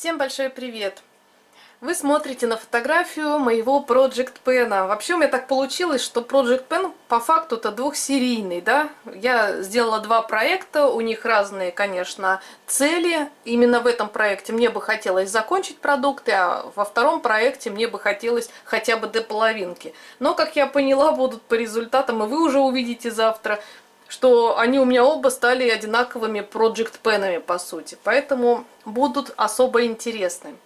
Всем большой привет! Вы смотрите на фотографию моего Project Pen. Вообще у меня так получилось, что Project Pen по факту это двухсерийный, да? Я сделала два проекта, у них разные, конечно, цели. Именно в этом проекте мне бы хотелось закончить продукты, а во втором проекте мне бы хотелось хотя бы до половинки. Но, как я поняла, будут по результатам, и вы уже увидите завтра, что они у меня оба стали одинаковыми Project Пенами, по сути. Поэтому будут особо интересны.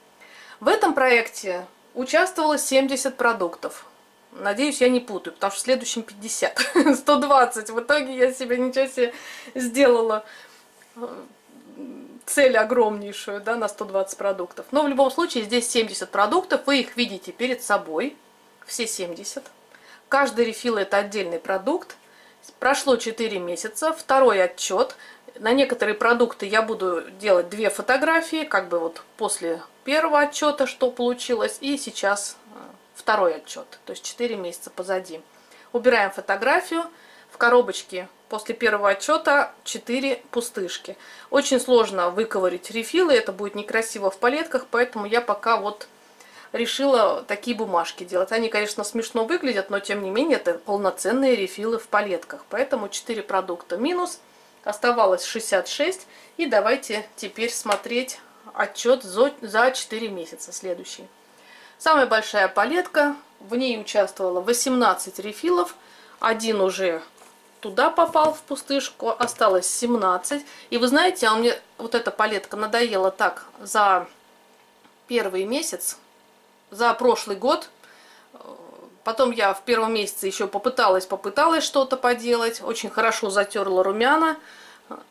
В этом проекте участвовало 70 продуктов. Надеюсь, я не путаю, потому что в следующем 50. 120. В итоге я себе ничего себе сделала э, цель огромнейшую, да, на 120 продуктов. Но в любом случае здесь 70 продуктов, вы их видите перед собой, все 70. Каждый рефил это отдельный продукт. Прошло 4 месяца, второй отчет. На некоторые продукты я буду делать две фотографии, как бы вот после первого отчета, что получилось, и сейчас э, второй отчет, то есть 4 месяца позади. Убираем фотографию, в коробочке после первого отчета 4 пустышки. Очень сложно выковырить рефилы, это будет некрасиво в палетках, поэтому я пока вот решила такие бумажки делать. Они, конечно, смешно выглядят, но тем не менее это полноценные рефилы в палетках. Поэтому 4 продукта минус, оставалось 66. И давайте теперь смотреть отчет за 4 месяца следующий. Самая большая палетка, в ней участвовало 18 рефилов, один уже туда попал в пустышку, осталось 17. И вы знаете, а мне вот эта палетка надоела так за первый месяц, за прошлый год. Потом я в первом месяце еще попыталась, попыталась что-то поделать. Очень хорошо затерла румяна.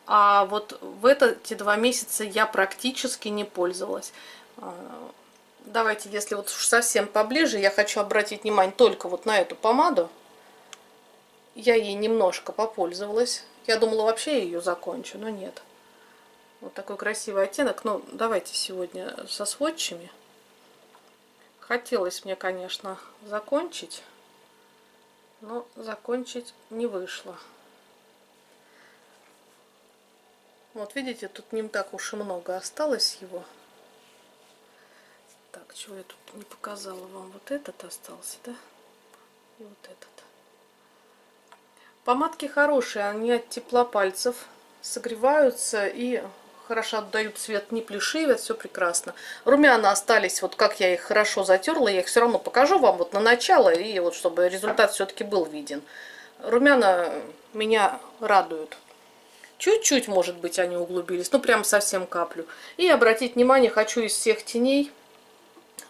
А вот в эти два месяца я практически не пользовалась. А, давайте, если вот совсем поближе, я хочу обратить внимание только вот на эту помаду. Я ей немножко попользовалась. Я думала, вообще ее закончу, но нет. Вот такой красивый оттенок. Ну, давайте сегодня со сводчами. Хотелось мне, конечно, закончить, но закончить не вышло. Вот видите, тут не так уж и много осталось его. Так, чего я тут не показала вам? Вот этот остался, да? И вот этот. Помадки хорошие, они от тепла пальцев согреваются и хорошо отдают цвет, не плешивят, все прекрасно. Румяна остались, вот как я их хорошо затерла, я их все равно покажу вам вот на начало, и вот чтобы результат все-таки был виден. Румяна меня радуют. Чуть-чуть, может быть, они углубились, ну прям совсем каплю. И обратить внимание хочу из всех теней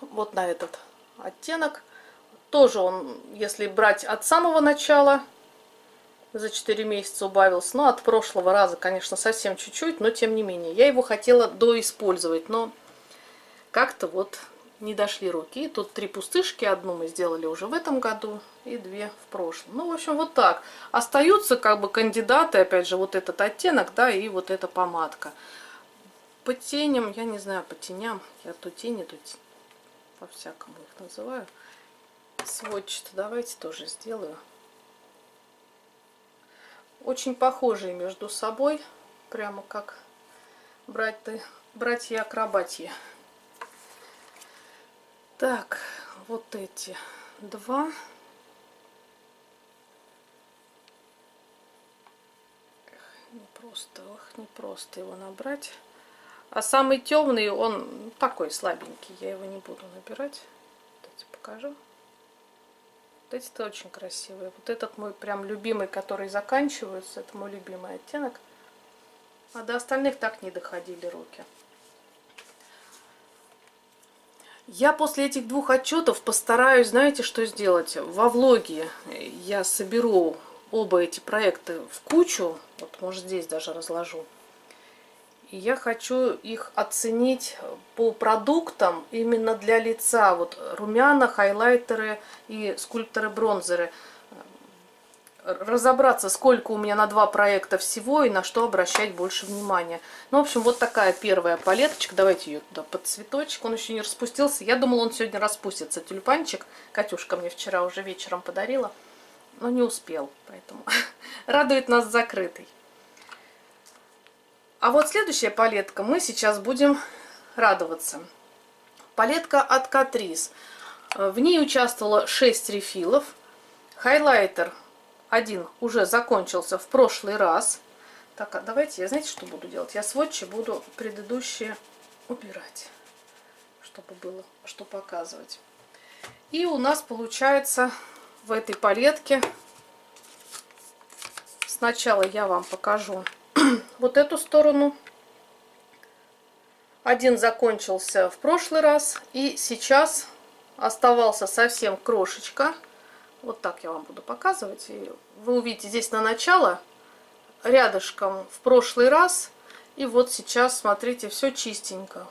вот на этот оттенок. Тоже он, если брать от самого начала, за 4 месяца убавился. Но от прошлого раза, конечно, совсем чуть-чуть, но тем не менее. Я его хотела доиспользовать, но как-то вот не дошли руки. И тут три пустышки, одну мы сделали уже в этом году и две в прошлом. Ну, в общем, вот так. Остаются как бы кандидаты, опять же, вот этот оттенок, да, и вот эта помадка. По теням, я не знаю, по теням, я то тени, то по-всякому их называю. Сводчато давайте тоже сделаю очень похожие между собой, прямо как братья-акробатья. Так, вот эти два. Не просто, ох, не просто его набрать. А самый темный, он такой слабенький, я его не буду набирать. Давайте покажу. Вот эти-то очень красивые. Вот этот мой прям любимый, который заканчивается. Это мой любимый оттенок. А до остальных так не доходили руки. Я после этих двух отчетов постараюсь, знаете, что сделать? Во влоге я соберу оба эти проекта в кучу. Вот, может, здесь даже разложу. Я хочу их оценить по продуктам именно для лица. Вот румяна, хайлайтеры и скульпторы-бронзеры. Разобраться, сколько у меня на два проекта всего и на что обращать больше внимания. Ну, в общем, вот такая первая палеточка. Давайте ее туда под цветочек. Он еще не распустился. Я думала, он сегодня распустится. Тюльпанчик. Катюшка мне вчера уже вечером подарила. Но не успел, поэтому радует нас закрытый. А вот следующая палетка мы сейчас будем радоваться. Палетка от Catrice. В ней участвовало 6 рефилов. Хайлайтер один уже закончился в прошлый раз. Так, а давайте я, знаете, что буду делать? Я сводчи буду предыдущие убирать, чтобы было что показывать. И у нас получается в этой палетке сначала я вам покажу вот эту сторону. Один закончился в прошлый раз и сейчас оставался совсем крошечка. Вот так я вам буду показывать. И вы увидите здесь на начало рядышком в прошлый раз. И вот сейчас, смотрите, все чистенько.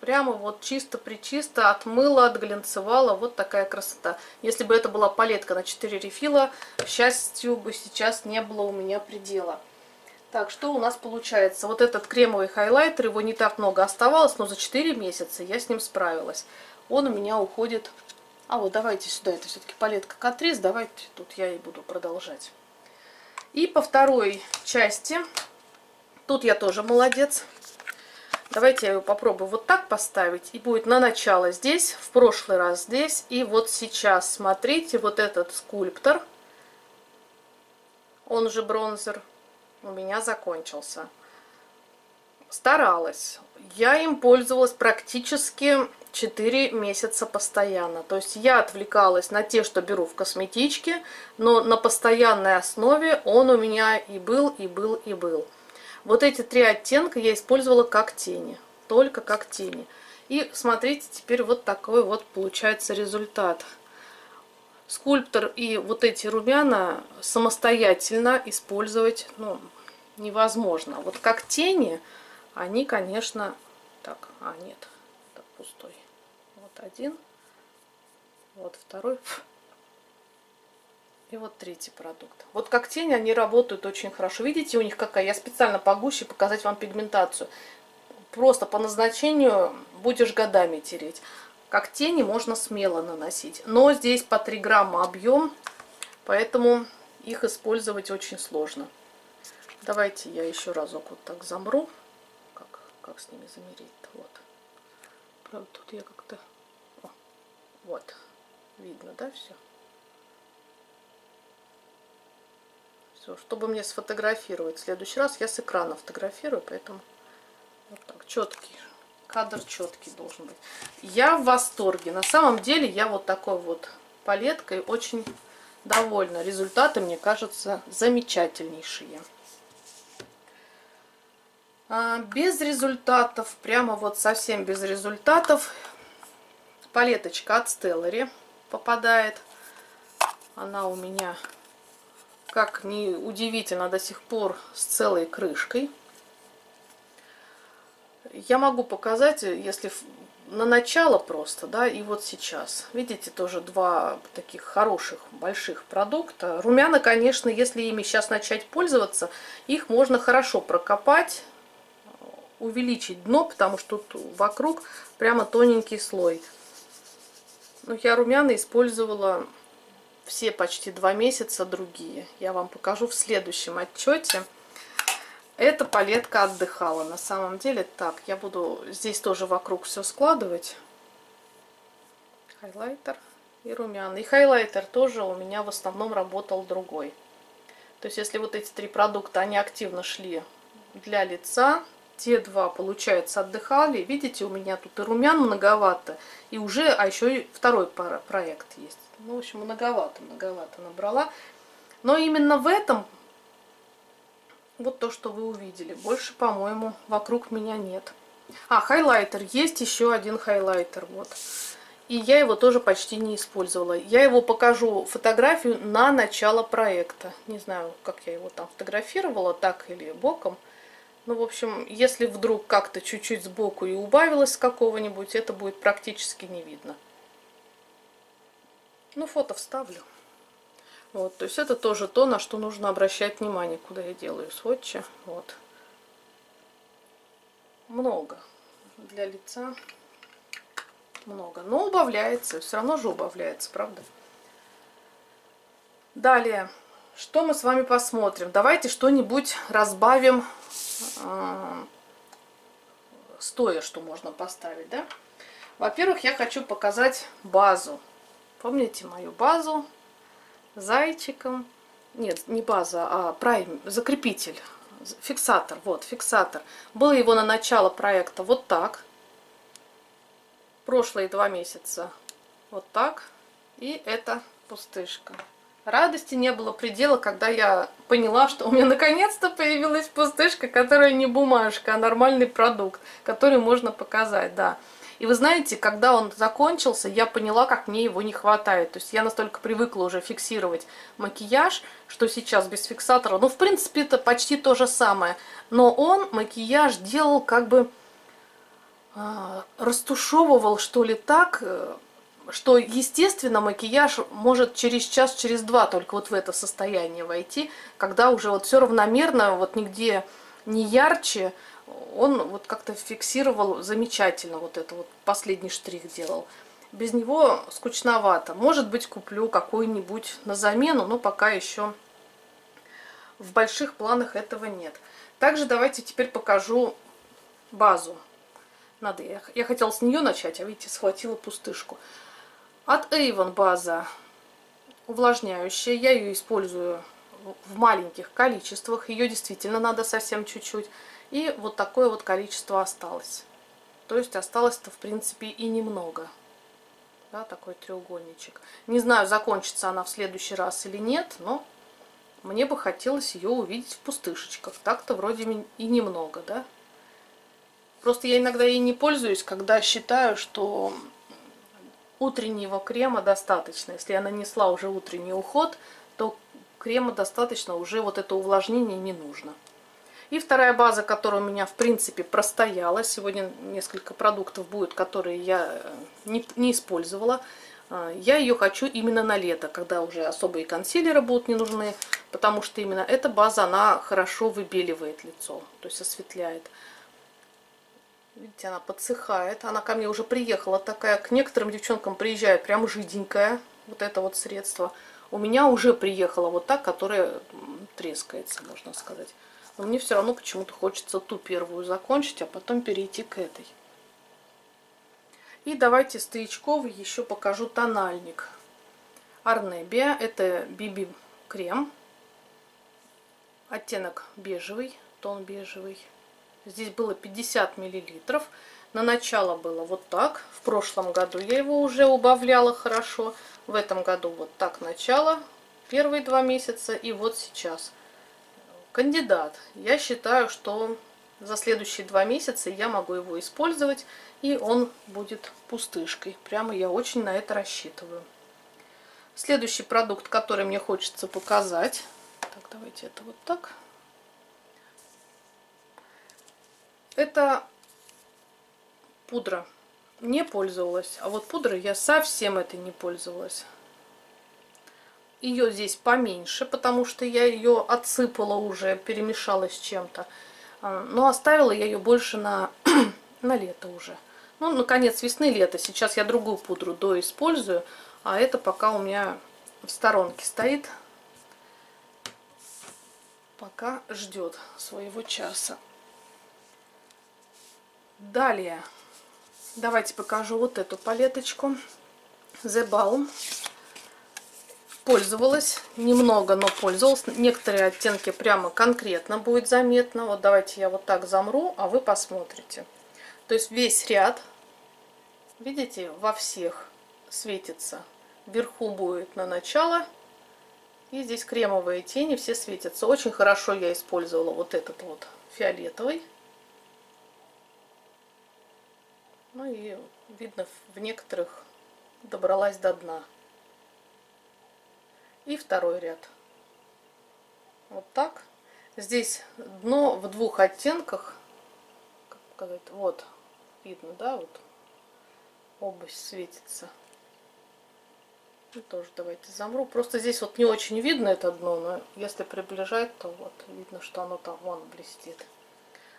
Прямо вот чисто-причисто отмыла, отглянцевала. Вот такая красота. Если бы это была палетка на 4 рефила, счастью бы сейчас не было у меня предела. Так, что у нас получается? Вот этот кремовый хайлайтер, его не так много оставалось, но за 4 месяца я с ним справилась. Он у меня уходит... А вот давайте сюда, это все-таки палетка Катрис, давайте тут я и буду продолжать. И по второй части, тут я тоже молодец. Давайте я ее попробую вот так поставить. И будет на начало здесь, в прошлый раз здесь. И вот сейчас, смотрите, вот этот скульптор, он же бронзер, у меня закончился. Старалась. Я им пользовалась практически 4 месяца постоянно. То есть я отвлекалась на те, что беру в косметичке, но на постоянной основе он у меня и был, и был, и был. Вот эти три оттенка я использовала как тени, только как тени. И смотрите, теперь вот такой вот получается результат. Скульптор и вот эти румяна самостоятельно использовать ну, невозможно. Вот как тени, они, конечно... Так, а нет, это пустой. Вот один, вот второй. И вот третий продукт. Вот как тени они работают очень хорошо. Видите, у них какая? Я специально погуще показать вам пигментацию. Просто по назначению будешь годами тереть. Как тени можно смело наносить. Но здесь по 3 грамма объем, поэтому их использовать очень сложно. Давайте я еще разок вот так замру. Как, как с ними замерить-то? Вот. Правда, тут я как-то... Вот. Видно, да, все? Все, чтобы мне сфотографировать в следующий раз, я с экрана фотографирую, поэтому вот так, четкий, кадр четкий должен быть. Я в восторге. На самом деле я вот такой вот палеткой очень довольна. Результаты, мне кажется, замечательнейшие. А, без результатов, прямо вот совсем без результатов, палеточка от Stellary попадает. Она у меня как ни удивительно, до сих пор с целой крышкой. Я могу показать, если на начало просто, да, и вот сейчас. Видите, тоже два таких хороших, больших продукта. Румяна, конечно, если ими сейчас начать пользоваться, их можно хорошо прокопать, увеличить дно, потому что тут вокруг прямо тоненький слой. Но я румяна использовала все почти два месяца другие. Я вам покажу в следующем отчете. Эта палетка отдыхала. На самом деле так, я буду здесь тоже вокруг все складывать. Хайлайтер и румяна. И хайлайтер тоже у меня в основном работал другой. То есть если вот эти три продукта, они активно шли для лица, те два, получается, отдыхали. Видите, у меня тут и румян многовато, и уже, а еще и второй проект есть. Ну, в общем, многовато, многовато набрала. Но именно в этом вот то, что вы увидели. Больше, по-моему, вокруг меня нет. А, хайлайтер. Есть еще один хайлайтер. Вот. И я его тоже почти не использовала. Я его покажу фотографию на начало проекта. Не знаю, как я его там фотографировала, так или боком. Ну, в общем, если вдруг как-то чуть-чуть сбоку и убавилось какого-нибудь, это будет практически не видно. Ну, фото вставлю. Вот, то есть это тоже то, на что нужно обращать внимание, куда я делаю сводчи. Вот. Много для лица. Много. Но убавляется. Все равно же убавляется, правда? Далее. Что мы с вами посмотрим? Давайте что-нибудь разбавим э, стоя, что можно поставить, да? Во-первых, я хочу показать базу. Помните мою базу зайчиком? Нет, не база, а прайм, закрепитель, фиксатор. Вот, фиксатор. Было его на начало проекта вот так. Прошлые два месяца вот так. И это пустышка. Радости не было предела, когда я поняла, что у меня наконец-то появилась пустышка, которая не бумажка, а нормальный продукт, который можно показать, да. И вы знаете, когда он закончился, я поняла, как мне его не хватает. То есть я настолько привыкла уже фиксировать макияж, что сейчас без фиксатора, ну, в принципе, это почти то же самое. Но он макияж делал как бы э, растушевывал, что ли, так, э, что, естественно, макияж может через час, через два только вот в это состояние войти, когда уже вот все равномерно, вот нигде не ярче, он вот как-то фиксировал замечательно вот это вот последний штрих делал. Без него скучновато. Может быть, куплю какой-нибудь на замену, но пока еще в больших планах этого нет. Также давайте теперь покажу базу. Надо, я, я хотела с нее начать, а видите, схватила пустышку. От Avon база увлажняющая. Я ее использую в маленьких количествах. Ее действительно надо совсем чуть-чуть. И вот такое вот количество осталось. То есть осталось-то, в принципе, и немного. Да, такой треугольничек. Не знаю, закончится она в следующий раз или нет, но мне бы хотелось ее увидеть в пустышечках. Так-то вроде и немного, да. Просто я иногда ей не пользуюсь, когда считаю, что утреннего крема достаточно. Если я нанесла уже утренний уход, то крема достаточно, уже вот это увлажнение не нужно. И вторая база, которая у меня в принципе простояла. Сегодня несколько продуктов будет, которые я э, не, не использовала. А, я ее хочу именно на лето, когда уже особые консилеры будут не нужны, потому что именно эта база, она хорошо выбеливает лицо, то есть осветляет. Видите, она подсыхает. Она ко мне уже приехала такая. К некоторым девчонкам приезжает прям жиденькая. Вот это вот средство. У меня уже приехала вот так, которая трескается, можно сказать. Но мне все равно почему-то хочется ту первую закончить, а потом перейти к этой. И давайте стоячковый еще покажу тональник. Арнебия. Это BB крем. Оттенок бежевый, тон бежевый. Здесь было 50 миллилитров. На начало было вот так. В прошлом году я его уже убавляла хорошо. В этом году вот так начало. Первые два месяца и вот сейчас. Кандидат. Я считаю, что за следующие два месяца я могу его использовать. И он будет пустышкой. Прямо я очень на это рассчитываю. Следующий продукт, который мне хочется показать. Так, давайте это вот так. Это пудра. Не пользовалась. А вот пудрой я совсем этой не пользовалась. Ее здесь поменьше, потому что я ее отсыпала уже, перемешала с чем-то. А, но оставила я ее больше на, на лето уже. Ну, наконец, весны-лето. Сейчас я другую пудру доиспользую, а это пока у меня в сторонке стоит. Пока ждет своего часа. Далее, давайте покажу вот эту палеточку. The Balm. Пользовалась немного, но пользовалась. Некоторые оттенки прямо конкретно будет заметно. Вот давайте я вот так замру, а вы посмотрите. То есть весь ряд, видите, во всех светится. Вверху будет на начало. И здесь кремовые тени все светятся. Очень хорошо я использовала вот этот вот фиолетовый. Ну и видно в некоторых добралась до дна. И второй ряд. Вот так. Здесь дно в двух оттенках. Как сказать, вот видно, да, вот область светится. И тоже давайте замру. Просто здесь вот не очень видно это дно, но если приближать, то вот видно, что оно там вон блестит.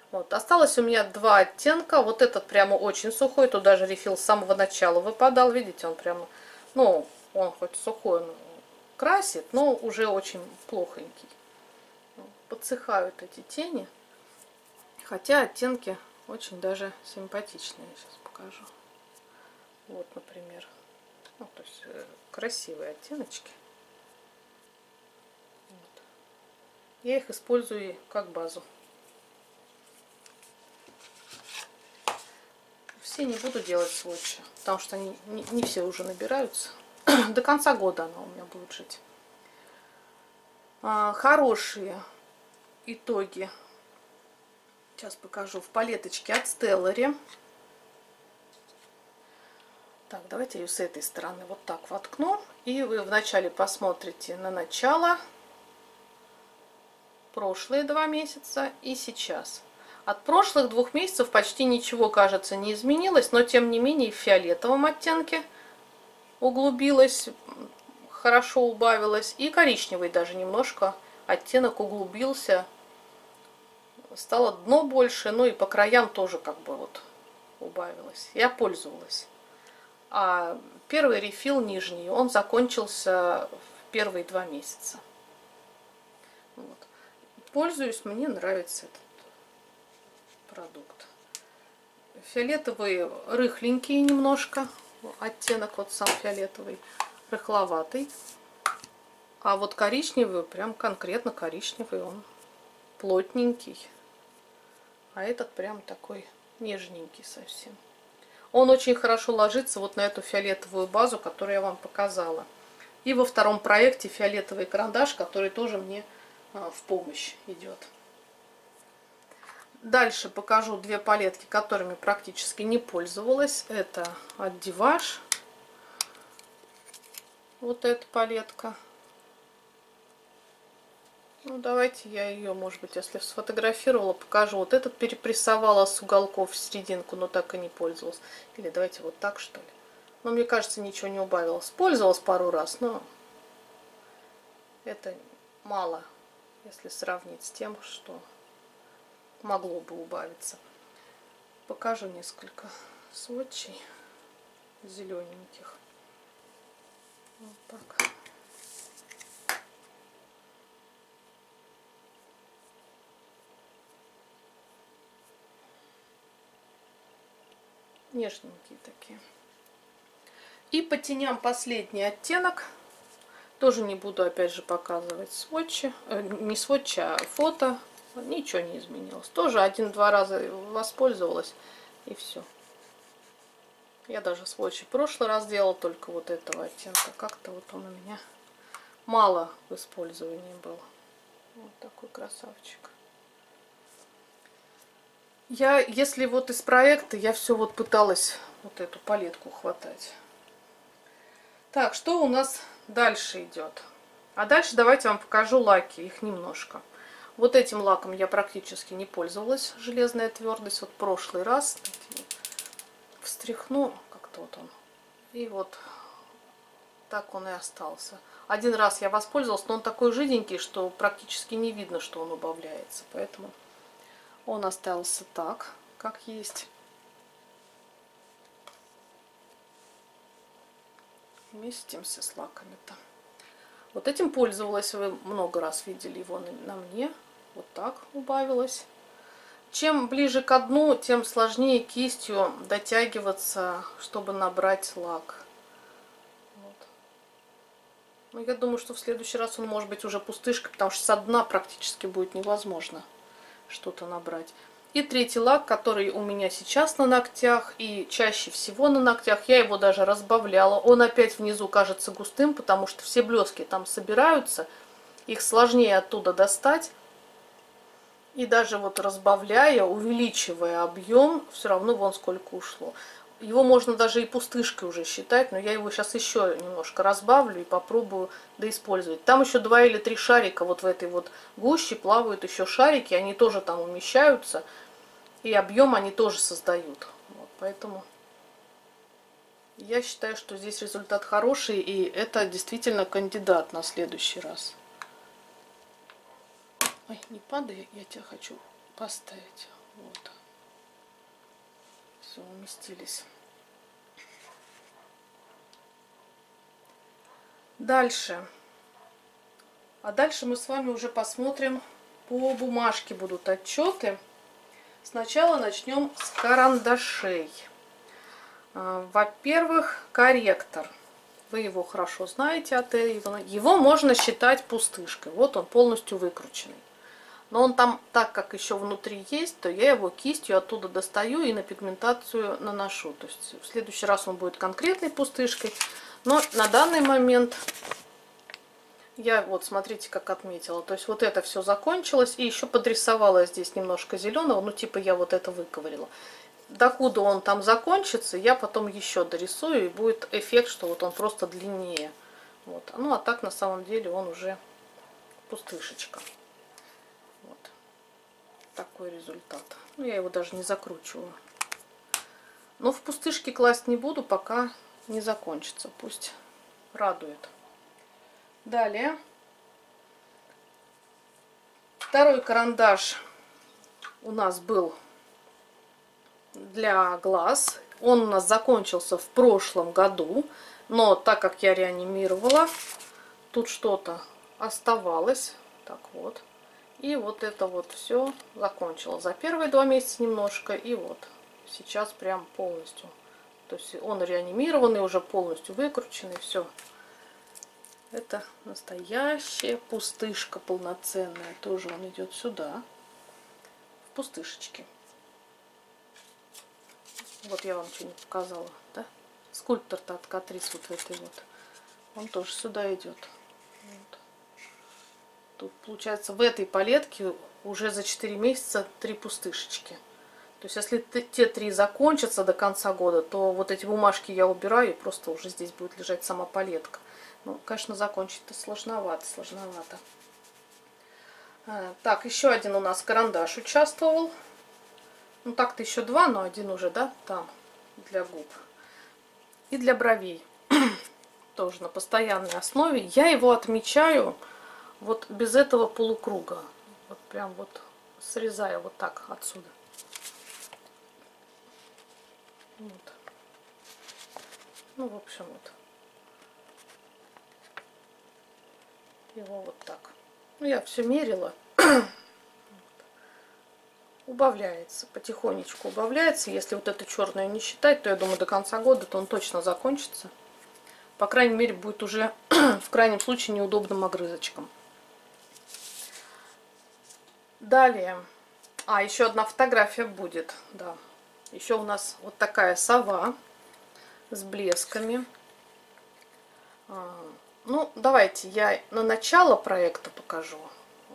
Вот. Осталось у меня два оттенка. Вот этот прямо очень сухой. Тут даже рефил с самого начала выпадал. Видите, он прямо, ну, он хоть сухой, он красит, но уже очень плохонький. Подсыхают эти тени. Хотя оттенки очень даже симпатичные. Сейчас покажу. Вот, например. Ну, то есть э, красивые оттеночки. Вот. Я их использую как базу. Все не буду делать сводчи, потому что они не, не все уже набираются. До конца года она у меня будет жить. А, хорошие итоги. Сейчас покажу. В палеточке от Stellary. Так, давайте ее с этой стороны вот так воткну. И вы вначале посмотрите на начало. Прошлые два месяца и сейчас. От прошлых двух месяцев почти ничего, кажется, не изменилось, но тем не менее в фиолетовом оттенке углубилось, хорошо убавилось, и коричневый даже немножко оттенок углубился, стало дно больше, ну и по краям тоже как бы вот убавилось. Я пользовалась. А первый рефил нижний, он закончился в первые два месяца. Вот. Пользуюсь, мне нравится этот продукт. Фиолетовый рыхленький немножко, оттенок вот сам фиолетовый, рыхловатый. А вот коричневый, прям конкретно коричневый, он плотненький. А этот прям такой нежненький совсем. Он очень хорошо ложится вот на эту фиолетовую базу, которую я вам показала. И во втором проекте фиолетовый карандаш, который тоже мне а, в помощь идет. Дальше покажу две палетки, которыми практически не пользовалась. Это от. Вот эта палетка. Ну, давайте я ее, может быть, если сфотографировала, покажу. Вот этот перепрессовала с уголков в серединку, но так и не пользовалась. Или давайте вот так, что ли. Но мне кажется, ничего не убавилось. Пользовалась пару раз, но это мало, если сравнить с тем, что могло бы убавиться. Покажу несколько сводчей зелененьких. Вот так. Нежненькие такие. И по теням последний оттенок. Тоже не буду опять же показывать сводчи. Э, не сводчи, а фото Ничего не изменилось. Тоже один-два раза воспользовалась и все. Я даже в прошлый раз делала только вот этого оттенка. Как-то вот он у меня мало в использовании был. Вот такой красавчик. Я, если вот из проекта, я все вот пыталась вот эту палетку хватать. Так, что у нас дальше идет? А дальше давайте вам покажу лаки, их немножко. Вот этим лаком я практически не пользовалась, железная твердость. Вот прошлый раз встряхну, как-то вот он. И вот так он и остался. Один раз я воспользовалась, но он такой жиденький, что практически не видно, что он убавляется. Поэтому он остался так, как есть. Вместимся с лаками-то. Вот этим пользовалась, вы много раз видели его на мне. Вот так убавилось. Чем ближе к дну, тем сложнее кистью дотягиваться, чтобы набрать лак. Вот. Но я думаю, что в следующий раз он может быть уже пустышкой, потому что со дна практически будет невозможно что-то набрать. И третий лак, который у меня сейчас на ногтях и чаще всего на ногтях, я его даже разбавляла. Он опять внизу кажется густым, потому что все блески там собираются, их сложнее оттуда достать. И даже вот разбавляя, увеличивая объем, все равно вон сколько ушло. Его можно даже и пустышкой уже считать, но я его сейчас еще немножко разбавлю и попробую доиспользовать. Там еще два или три шарика вот в этой вот гуще плавают еще шарики, они тоже там умещаются, и объем они тоже создают. Вот, поэтому я считаю, что здесь результат хороший, и это действительно кандидат на следующий раз. Ой, не падай, я тебя хочу поставить. Вот. Все, уместились. Дальше. А дальше мы с вами уже посмотрим, по бумажке будут отчеты. Сначала начнем с карандашей. А, во-первых, корректор. Вы его хорошо знаете от Эйвона. Его можно считать пустышкой. Вот он полностью выкрученный. Но он там, так как еще внутри есть, то я его кистью оттуда достаю и на пигментацию наношу. То есть в следующий раз он будет конкретной пустышкой. Но на данный момент я вот смотрите, как отметила. То есть вот это все закончилось. И еще подрисовала здесь немножко зеленого. Ну типа я вот это выковырила. Докуда он там закончится, я потом еще дорисую. И будет эффект, что вот он просто длиннее. Вот. Ну а так на самом деле он уже пустышечка такой результат. Ну, я его даже не закручиваю. Но в пустышки класть не буду, пока не закончится. Пусть радует. Далее. Второй карандаш у нас был для глаз. Он у нас закончился в прошлом году. Но так как я реанимировала, тут что-то оставалось. Так вот. И вот это вот все закончила. За первые два месяца немножко. И вот сейчас прям полностью. То есть он реанимированный, уже полностью выкрученный. Все. Это настоящая пустышка полноценная. Тоже он идет сюда. В пустышечке. Вот я вам что не показала. Да? Скульптор-то от Катрис вот этой вот. Он тоже сюда идет. Получается в этой палетке уже за 4 месяца три пустышечки. То есть если те три закончатся до конца года, то вот эти бумажки я убираю, и просто уже здесь будет лежать сама палетка. Ну, конечно, закончить-то сложновато, сложновато. А, так, еще один у нас карандаш участвовал. Ну, так-то еще два, но один уже, да, там, для губ. И для бровей. Тоже на постоянной основе. Я его отмечаю вот без этого полукруга. Вот прям вот срезая вот так отсюда. Вот. Ну, в общем, вот. Его вот так. Ну, я все мерила. Убавляется, потихонечку убавляется. Если вот это черное не считать, то я думаю, до конца года то он точно закончится. По крайней мере, будет уже в крайнем случае неудобным огрызочком. Далее. А, еще одна фотография будет. Да. Еще у нас вот такая сова с блесками. А, ну, давайте я на начало проекта покажу.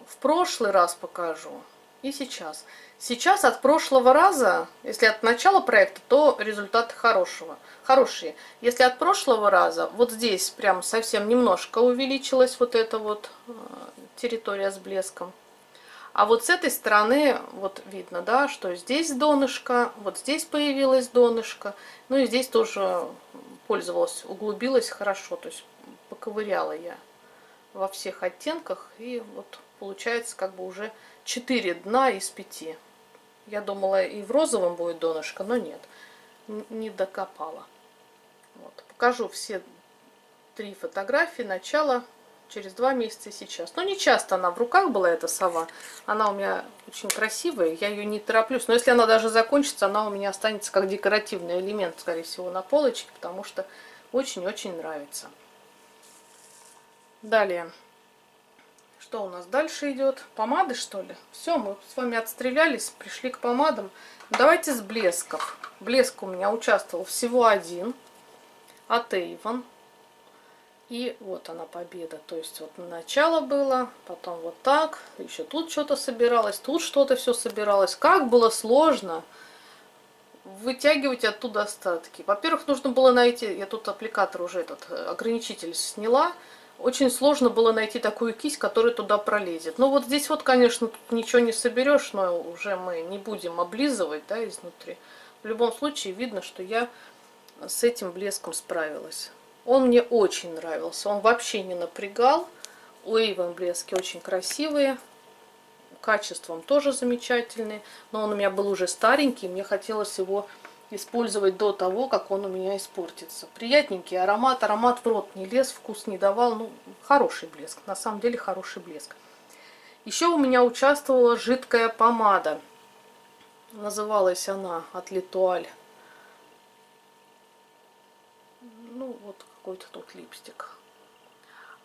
В прошлый раз покажу. И сейчас. Сейчас от прошлого раза, если от начала проекта, то результаты хорошего, хорошие. Если от прошлого раза, вот здесь прям совсем немножко увеличилась вот эта вот а, территория с блеском. А вот с этой стороны вот видно, да, что здесь донышко, вот здесь появилось донышко. Ну и здесь тоже пользовалась, углубилась хорошо, то есть поковыряла я во всех оттенках. И вот получается как бы уже 4 дна из 5. Я думала и в розовом будет донышко, но нет, не докопала. Вот. Покажу все три фотографии, начало через два месяца сейчас. Но не часто она в руках была, эта сова. Она у меня очень красивая, я ее не тороплюсь. Но если она даже закончится, она у меня останется как декоративный элемент, скорее всего, на полочке, потому что очень-очень нравится. Далее. Что у нас дальше идет? Помады, что ли? Все, мы с вами отстрелялись, пришли к помадам. Давайте с блесков. Блеск у меня участвовал всего один от Avon. И вот она победа. То есть вот начало было, потом вот так, еще тут что-то собиралось, тут что-то все собиралось. Как было сложно вытягивать оттуда остатки. Во-первых, нужно было найти, я тут аппликатор уже этот э, ограничитель сняла, очень сложно было найти такую кисть, которая туда пролезет. Ну вот здесь вот, конечно, тут ничего не соберешь, но уже мы не будем облизывать, да, изнутри. В любом случае видно, что я с этим блеском справилась. Он мне очень нравился. Он вообще не напрягал. У Эйвен блески очень красивые. Качеством тоже замечательные. Но он у меня был уже старенький. Мне хотелось его использовать до того, как он у меня испортится. Приятненький аромат. Аромат в рот не лез, вкус не давал. Ну, хороший блеск. На самом деле хороший блеск. Еще у меня участвовала жидкая помада. Называлась она от Литуаль. Ну, вот какой-то тут липстик.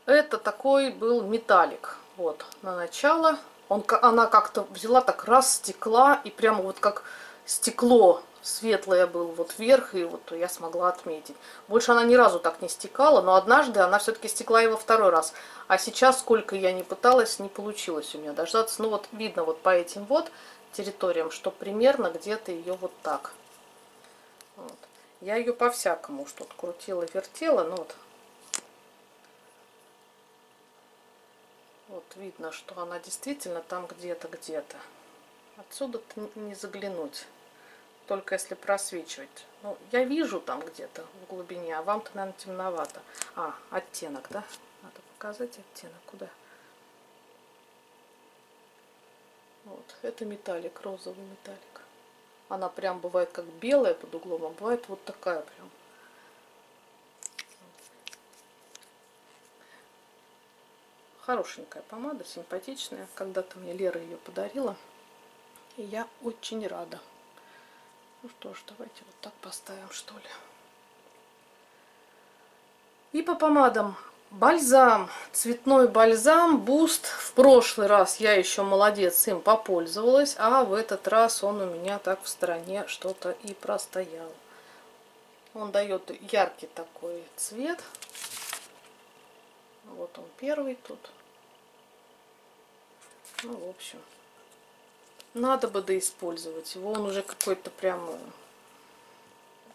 Это такой был металлик. Вот, на начало. Он, она как-то взяла так раз стекла и прямо вот как стекло светлое был вот вверх, и вот я смогла отметить. Больше она ни разу так не стекала, но однажды она все-таки стекла его второй раз. А сейчас, сколько я не пыталась, не получилось у меня дождаться. Ну вот видно вот по этим вот территориям, что примерно где-то ее вот так. Вот. Я ее по-всякому что-то крутила, вертела, ну вот. Вот видно, что она действительно там где-то, где-то. Отсюда не заглянуть только если просвечивать. Ну, я вижу там где-то в глубине, а вам-то, наверное, темновато. А, оттенок, да? Надо показать оттенок. Куда? Вот, это металлик, розовый металлик. Она прям бывает как белая под углом, а бывает вот такая прям. Хорошенькая помада, симпатичная. Когда-то мне Лера ее подарила. И я очень рада. Ну что ж, давайте вот так поставим, что ли. И по помадам. Бальзам, цветной бальзам, буст. В прошлый раз я еще молодец им попользовалась, а в этот раз он у меня так в стороне что-то и простоял. Он дает яркий такой цвет. Вот он первый тут. Ну, в общем, надо бы доиспользовать его. Он уже какой-то прям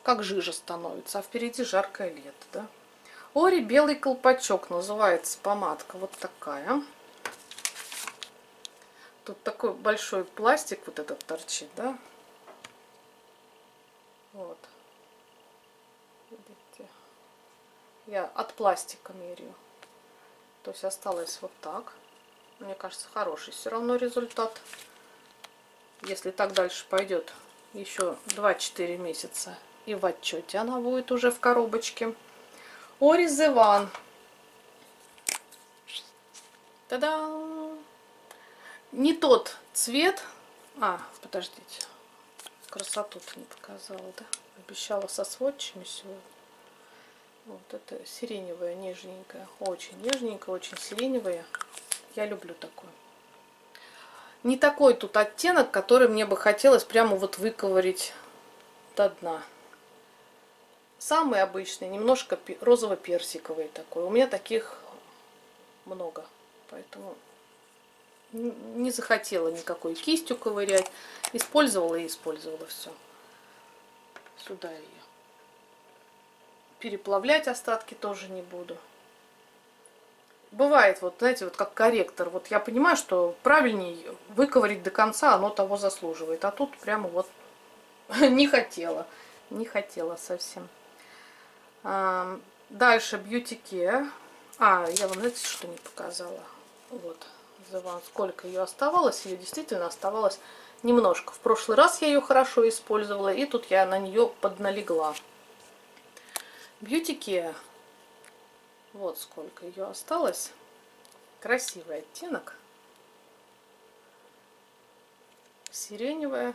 как жижа становится. А впереди жаркое лето, да? Ори белый колпачок называется помадка. Вот такая. Тут такой большой пластик вот этот торчит, да? Вот. Видите? Я от пластика меряю. То есть осталось вот так. Мне кажется, хороший все равно результат если так дальше пойдет еще 2-4 месяца и в отчете она будет уже в коробочке. Орис Иван. Та-да! Не тот цвет. А, подождите. Красоту-то не показала, да? Обещала со сводчами сегодня. Вот это сиреневая, нежненькая. Очень нежненькая, очень сиреневая. Я люблю такую не такой тут оттенок, который мне бы хотелось прямо вот выковырить до дна. Самый обычный, немножко розово-персиковый такой. У меня таких много, поэтому не захотела никакой кистью ковырять. Использовала и использовала все. Сюда ее. Переплавлять остатки тоже не буду бывает, вот знаете, вот как корректор. Вот я понимаю, что правильней выковырить до конца, оно того заслуживает. А тут прямо вот не хотела. Не хотела совсем. Дальше Care. А, я вам, знаете, что не показала? Вот, за вам сколько ее оставалось. Ее действительно оставалось немножко. В прошлый раз я ее хорошо использовала, и тут я на нее подналегла. Care вот сколько ее осталось. Красивый оттенок. Сиреневая.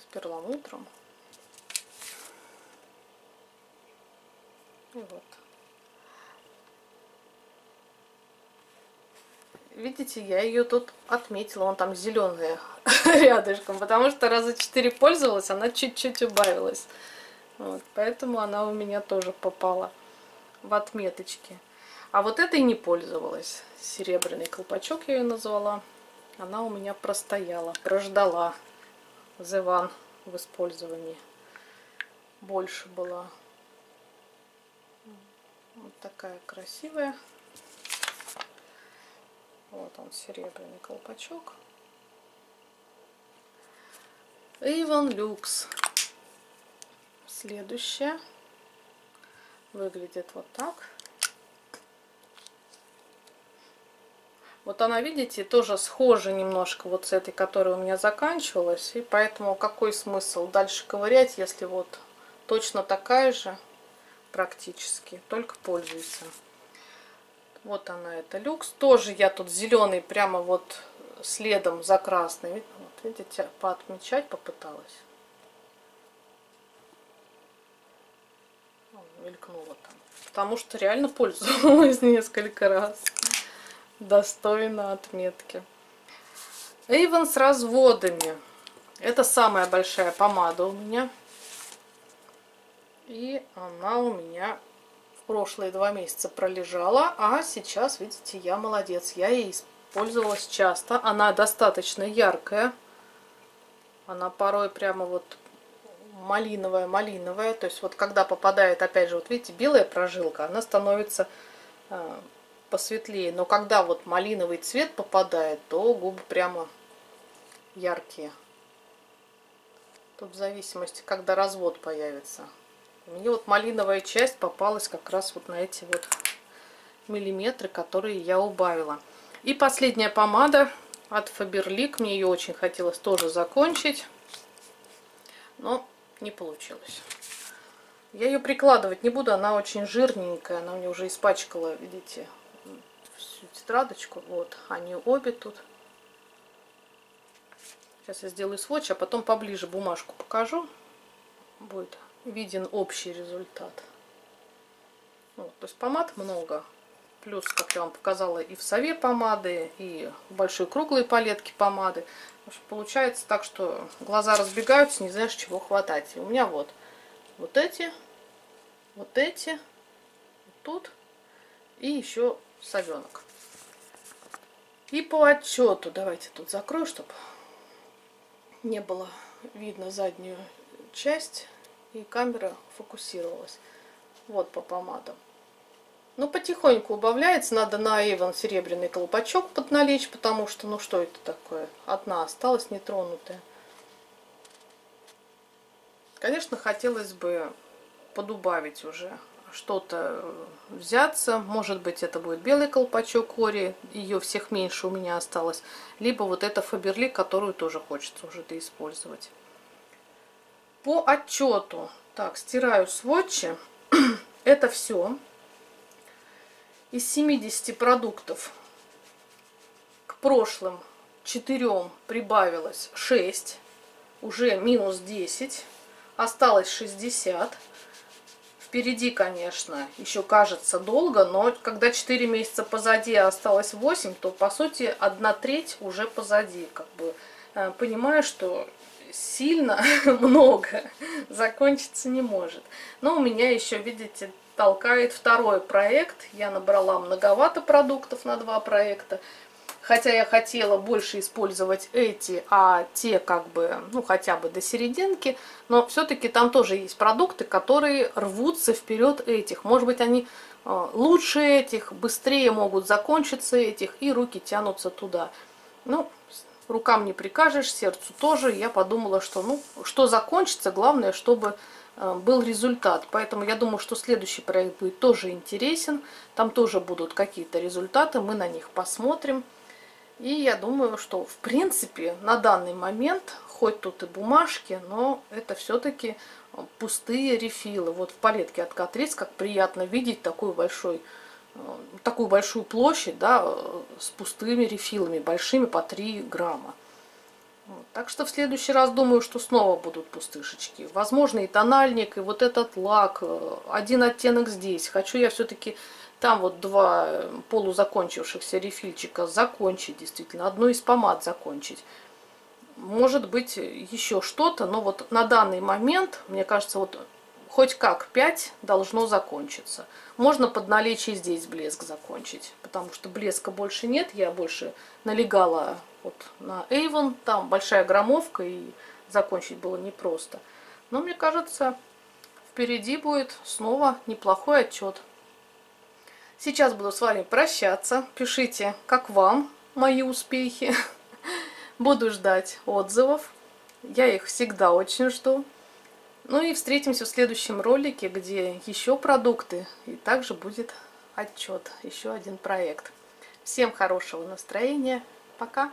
С перламутром. Вот. Видите, я ее тут отметила. Вон там зеленая рядышком. Потому что раза четыре пользовалась, она чуть-чуть убавилась. Вот, поэтому она у меня тоже попала в отметочки. А вот этой не пользовалась. Серебряный колпачок я ее назвала. Она у меня простояла, прождала. Зеван в использовании. Больше была. Вот такая красивая. Вот он, серебряный колпачок. Avon Lux. Следующая выглядит вот так. Вот она, видите, тоже схожа немножко вот с этой, которая у меня заканчивалась. И поэтому какой смысл дальше ковырять, если вот точно такая же практически, только пользуется. Вот она, это люкс. Тоже я тут зеленый прямо вот следом за красный. Вот видите, поотмечать попыталась. Мелькнула там. Потому что реально пользовалась несколько раз. Достойно отметки. Эйвен с разводами. Это самая большая помада у меня. И она у меня в прошлые два месяца пролежала. А сейчас, видите, я молодец. Я ей пользовалась часто. Она достаточно яркая. Она порой прямо вот малиновая-малиновая. То есть вот когда попадает, опять же, вот видите, белая прожилка, она становится э, посветлее. Но когда вот малиновый цвет попадает, то губы прямо яркие. Тут в зависимости, когда развод появится. Мне вот малиновая часть попалась как раз вот на эти вот миллиметры, которые я убавила. И последняя помада от Faberlic. Мне ее очень хотелось тоже закончить. Но не получилось. Я ее прикладывать не буду, она очень жирненькая. Она мне уже испачкала, видите, всю тетрадочку. Вот, они обе тут. Сейчас я сделаю сводч, а потом поближе бумажку покажу. Будет виден общий результат. Вот, то есть помад много. Плюс, как я вам показала, и в сове помады, и в большой круглой палетке помады. Получается так, что глаза разбегаются, не знаешь, чего хватать. И у меня вот, вот эти, вот эти, вот тут и еще совенок. И по отчету, давайте тут закрою, чтобы не было видно заднюю часть и камера фокусировалась. Вот по помадам. Ну, потихоньку убавляется. Надо на Avon серебряный колпачок подналечь, потому что, ну, что это такое? Одна осталась нетронутая. Конечно, хотелось бы подубавить уже что-то взяться. Может быть, это будет белый колпачок Ори. Ее всех меньше у меня осталось. Либо вот эта Фаберли, которую тоже хочется уже доиспользовать. По отчету. Так, стираю сводчи. это все из 70 продуктов к прошлым 4 прибавилось 6, уже минус 10, осталось 60. Впереди, конечно, еще кажется долго, но когда 4 месяца позади, а осталось 8, то по сути 1 треть уже позади. Как бы э, понимаю, что сильно много закончиться не может. Но у меня еще, видите, толкает второй проект. Я набрала многовато продуктов на два проекта. Хотя я хотела больше использовать эти, а те как бы, ну хотя бы до серединки. Но все-таки там тоже есть продукты, которые рвутся вперед этих. Может быть они э, лучше этих, быстрее могут закончиться этих, и руки тянутся туда. Ну, рукам не прикажешь, сердцу тоже. Я подумала, что ну, что закончится, главное, чтобы Э, был результат. Поэтому я думаю, что следующий проект будет тоже интересен. Там тоже будут какие-то результаты, мы на них посмотрим. И я думаю, что в принципе на данный момент, хоть тут и бумажки, но это все-таки пустые рефилы. Вот в палетке от Catrice как приятно видеть такой большой, такую большую площадь да, э, с пустыми рефилами, большими по 3 грамма. Вот. Так что в следующий раз думаю, что снова будут пустышечки. Возможно и тональник, и вот этот лак, э, один оттенок здесь. Хочу я все-таки там вот два э, полузакончившихся рефильчика закончить, действительно, одну из помад закончить. Может быть еще что-то, но вот на данный момент, мне кажется, вот хоть как 5 должно закончиться. Можно под наличие здесь блеск закончить, потому что блеска больше нет, я больше налегала вот на Avon, там большая громовка и закончить было непросто. Но мне кажется, впереди будет снова неплохой отчет. Сейчас буду с вами прощаться. Пишите, как вам мои успехи. Буду ждать отзывов. Я их всегда очень жду. Ну и встретимся в следующем ролике, где еще продукты и также будет отчет, еще один проект. Всем хорошего настроения. Пока!